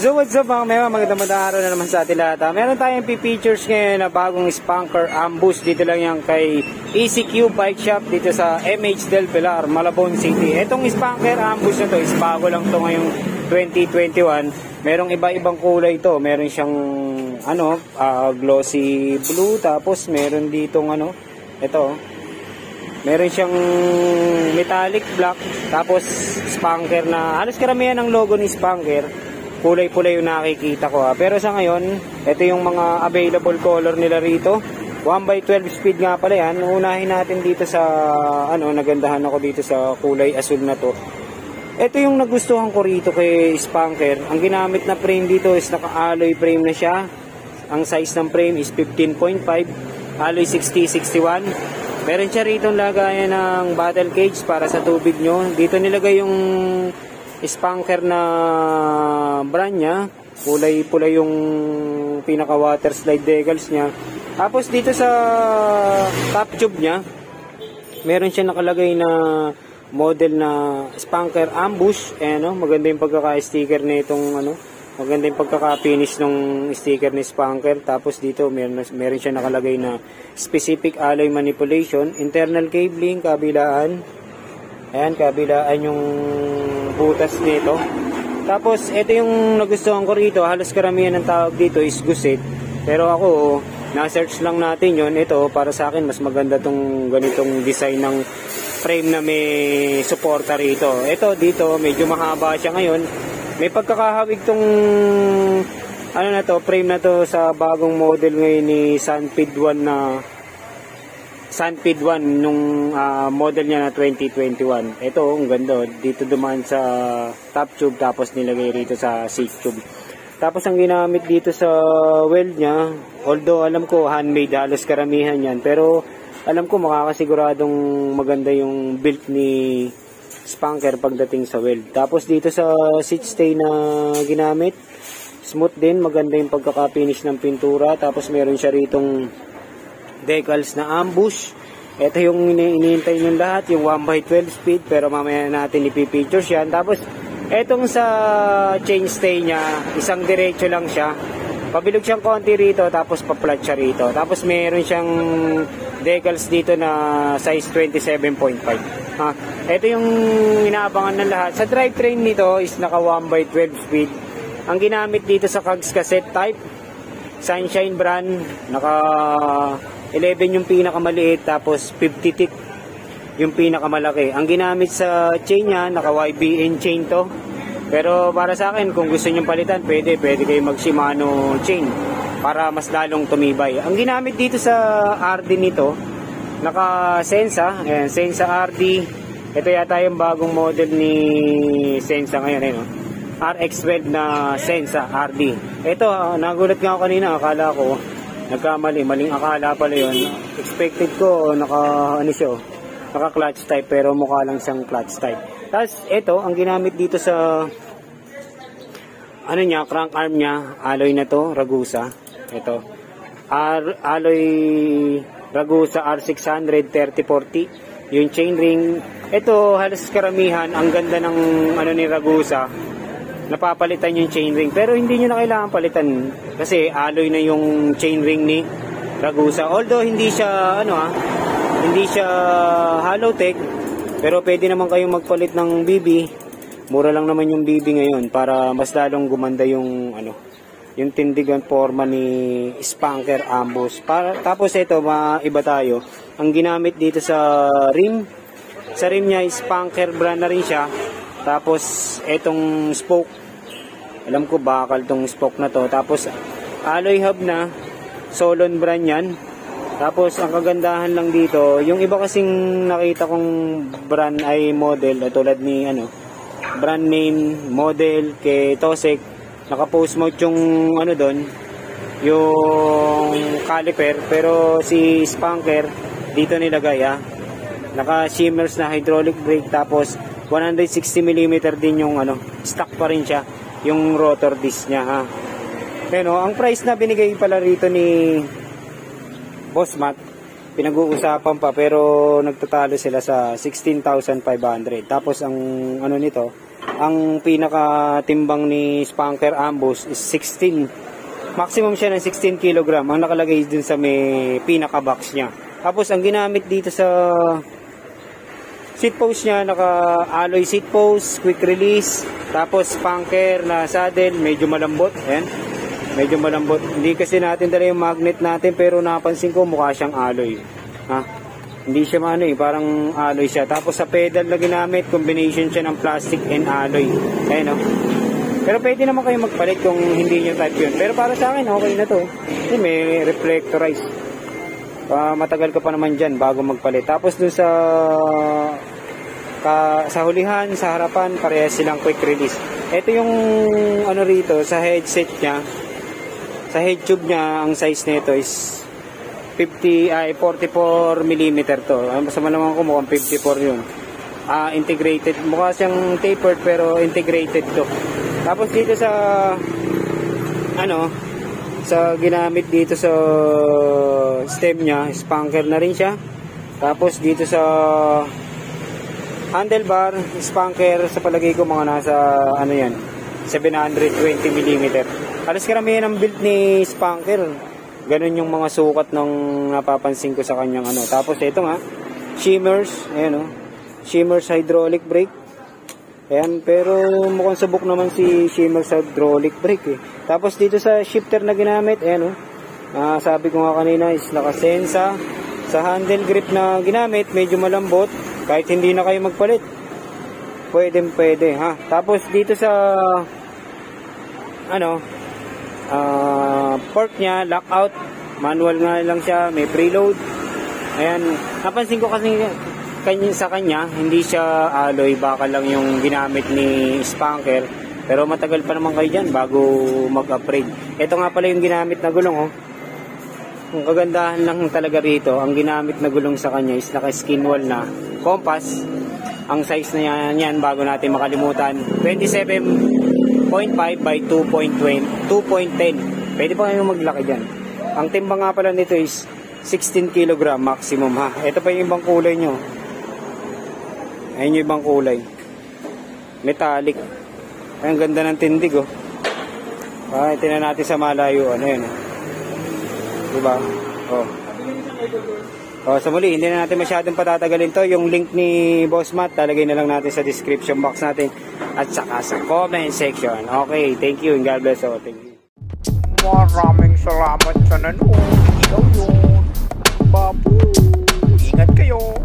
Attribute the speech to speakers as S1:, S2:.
S1: So what's up mga mema, magandang araw na naman sa atin lahat. Ah, Meron tayong features ngayon na bagong spanker ambush dito lang yan kay ECQ Bike Shop dito sa MH Del Pilar, Malabon City. Itong spanker ambush na to is bago lang to ngayong 2021. Merong iba-ibang kulay to. Meron siyang ano, ah, glossy blue tapos meron ditong ano, ito Meron siyang metallic black tapos spanker na halos karamihan ng logo ni spanker kulay-pulay yung nakikita ko ha. Pero sa ngayon, ito yung mga available color nila rito. 1x12 speed nga pala yan. Unahin natin dito sa, ano, nagandahan ako dito sa kulay asul na to. Ito yung nagustuhan ko rito kay Spanker. Ang ginamit na frame dito is naka-alloy frame na siya. Ang size ng frame is 15.5. Alloy 6061. Meron siya rito lagayan ng battle cage para sa tubig nyo. Dito nilagay yung spanker na brand niya. Kulay pula yung pinaka water slide decals niya. Tapos dito sa top tube niya, meron siya nakalagay na model na spanker ambush. Eh, no? Maganda yung pagkaka-sticker na itong ano, maganda yung pagkaka-finish ng sticker ni spanker. Tapos dito meron, meron siya nakalagay na specific alloy manipulation, internal cabling, kabilaan. Ayan, kabilaan yung butas nito. Tapos, ito yung nagustuhan ko rito. Halos karamihan ng tawag dito is gusit. Pero ako, na-search lang natin yon Ito, para sa akin, mas maganda tong ganitong design ng frame na may suporta rito. Ito, dito, medyo mahaba siya ngayon. May pagkakahawig tong ano na to, frame na to sa bagong model ngayon ni Sunpid 1 na Sunpid 1 nung uh, model niya na 2021. Ito, ang ganda. Dito dumaan sa top tube tapos nilagay rito sa seat tube. Tapos ang ginamit dito sa weld niya, although alam ko handmade halos karamihan yan, pero alam ko makakasiguradong maganda yung build ni Spanker pagdating sa weld. Tapos dito sa seat stay na ginamit, smooth din, maganda yung pagkaka-finish ng pintura. Tapos meron siya ritong decals na ambush. Ito yung iniintay nyo lahat, yung 1x12 speed, pero mamaya natin ipipictures yan. Tapos, etong sa chain stay niya, isang diretso lang siya. Pabilog siyang konti rito, tapos pa-flat siya rito. Tapos meron siyang decals dito na size 27.5. Ha? Ito yung inaabangan ng lahat. Sa drivetrain nito is naka 1x12 speed. Ang ginamit dito sa cogs cassette type, Sunshine brand, naka 11 yung pinakamaliit tapos 50 tick yung pinakamalaki. Ang ginamit sa chain niya, naka YBN chain to. Pero para sa akin, kung gusto niyo palitan, pwede, pwede kayo mag Shimano chain para mas lalong tumibay. Ang ginamit dito sa RD nito, naka Sensa, ayan, Sensa RD. Ito yata yung bagong model ni Sensa ngayon, eh, no? RX12 na Sensa RD. Ito, uh, nagulat nga ako kanina, akala ko nagkamali, maling akala pala yun. Expected ko, naka, ano siya, naka clutch type, pero mukha lang siyang clutch type. Tapos, ito, ang ginamit dito sa, ano niya, crank arm niya, alloy na to, Ragusa. Ito. R, alloy Ragusa R600 3040. Yung chain ring, ito, halos karamihan, ang ganda ng, ano ni Ragusa, napapalitan yung chain ring. Pero hindi nyo na kailangan palitan kasi alloy na yung chain ring ni Ragusa. Although hindi siya ano ah, hindi siya hollow tech, pero pwede naman kayong magpalit ng BB. Mura lang naman yung BB ngayon para mas lalong gumanda yung ano, yung tindigan forma ni Spanker Ambush. Para, tapos ito, maiba tayo. Ang ginamit dito sa rim, sa rim niya, Spanker brand na rin siya. Tapos, etong spoke, alam ko bakal tong spoke na to. Tapos alloy hub na, Solon brand yan. Tapos ang kagandahan lang dito, yung iba kasing nakita kong brand ay model, tulad ni ano, brand name, model, kay Tosek, naka-post mode yung ano doon, yung caliper, pero si Spanker, dito nilagay ah, naka-shimmers na hydraulic brake, tapos 160mm din yung ano, stock pa rin siya yung rotor disc niya ha. Pero ang price na binigay pala rito ni Boss Matt, pinag-uusapan pa pero nagtatalo sila sa 16,500. Tapos ang ano nito, ang pinaka-timbang ni Spanker Ambush is 16. Maximum siya ng 16 kg ang nakalagay dun sa may pinaka-box niya. Tapos ang ginamit dito sa seat post niya, naka-alloy seat post, quick release, tapos spanker na saddle, medyo malambot. Ayan. Medyo malambot. Hindi kasi natin dala yung magnet natin pero napansin ko mukha siyang alloy. Ha? Hindi siya maano eh, parang alloy siya. Tapos sa pedal na ginamit, combination siya ng plastic and alloy. Ayan o. Pero pwede naman kayo magpalit kung hindi nyo type yun. Pero para sa akin, okay na to. Kasi may reflectorize. Ah, matagal ka pa naman dyan bago magpalit. Tapos dun sa ka, sa hulihan, sa harapan, parehas silang quick release. Ito yung ano rito, sa headset niya, sa head tube niya, ang size nito is 50 ay 44 mm to. Basta malaman ko mukhang 54 yun. Ah, integrated. Mukha siyang tapered pero integrated to. Tapos dito sa ano, sa ginamit dito sa stem niya, spanker na rin siya. Tapos dito sa handlebar, spanker, sa palagay ko mga nasa ano yan, 720 mm. Alas karamihan ang build ni spanker. Ganun yung mga sukat ng napapansin ko sa kanyang ano. Tapos ito nga, shimmers, ayan o. Shimmers hydraulic brake. Ayan, pero mukhang subok naman si Shimmers hydraulic brake eh. Tapos dito sa shifter na ginamit, ayan o. Ah, sabi ko nga kanina is nakasensa. Sa handle grip na ginamit, medyo malambot. Kahit hindi na kayo magpalit. Pwede, pwede ha. Tapos dito sa ano, ah port niya, lockout. Manual nga lang siya, may preload. Ayan, napansin ko kasi kanya, sa kanya, hindi siya alloy, baka lang yung ginamit ni Spanker. Pero matagal pa naman kayo dyan bago mag-upgrade. Ito nga pala yung ginamit na gulong, oh. Ang kagandahan lang talaga rito, ang ginamit na gulong sa kanya is naka-skin wall na compass. Ang size na yan, yan bago natin makalimutan, 27.5 by 2.20, 2.10. Pwede pa kayong maglaki dyan. Ang timbang nga pala nito is 16 kg maximum ha. Ito pa yung ibang kulay nyo. Ayun yung ibang kulay. Metallic. Ang ganda ng tindig oh. Ah, tingnan natin sa malayo. Ano yun? Diba? Oh. Oh, sa muli, hindi na natin masyadong patatagalin to. Yung link ni Boss Matt, talagay na lang natin sa description box natin at saka sa comment section. Okay, thank you and God bless all. Thank you.
S2: Maraming salamat sa nanood. Ikaw yun. Babu. Ingat kayo.